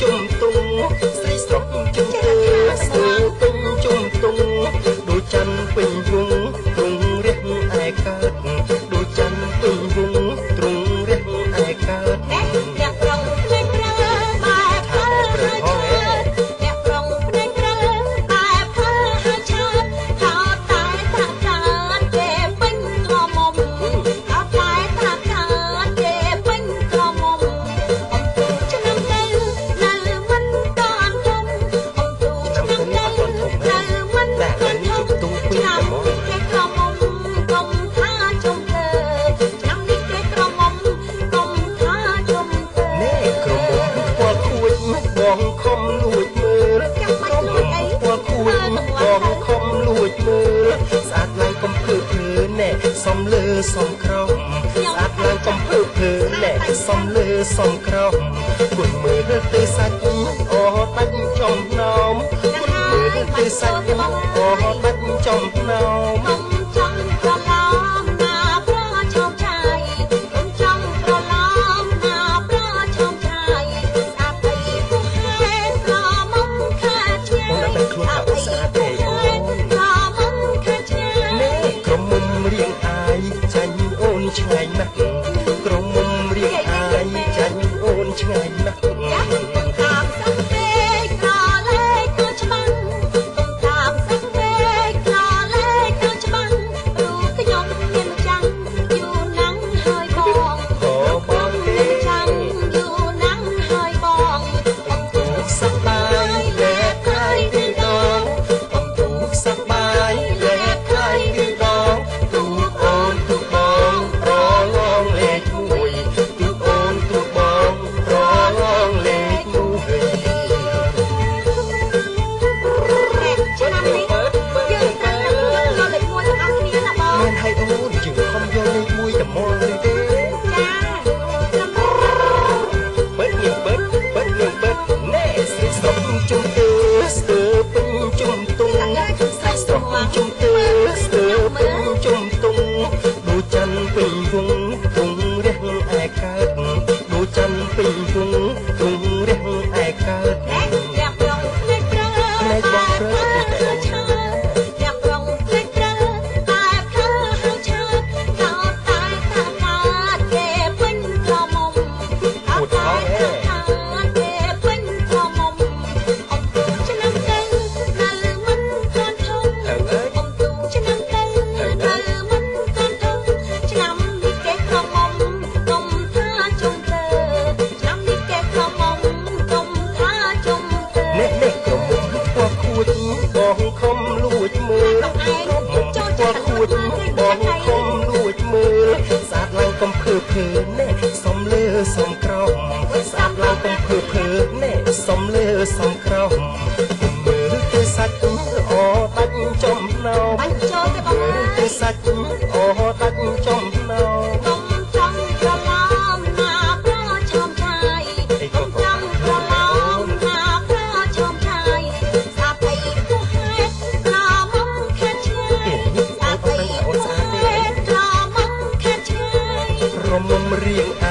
ជុំទុំស្រីស្រុកជុំទុំស្រីទុំជុំទុំដូចច័ន្ទពេញវង សំលើសំក្រងស្អាតឡើងកំពើភើអ្នកសំលើសំក្រងគុណមើលទៅសាច់អូដាច់ចំនោមគុណមើលទៅសាច់អូដាច់ចំនោម ពឹងរៀងអាយចាញ់អូនឆ្ងាយណាស់ ទើស្ទើពេញជុំទុំដូចច័ន្ទពេញវង ចបងគុំលួចមើលសាទឡើងកំភើភើណែសំលើសំក្រោមសាទឡើងកំភើភើណែសំលើសំក្រោមមើលទៅសាច់អូបាច់ចំណោមបាច់ចូលទៅបងមើលទៅសាច់អូ río.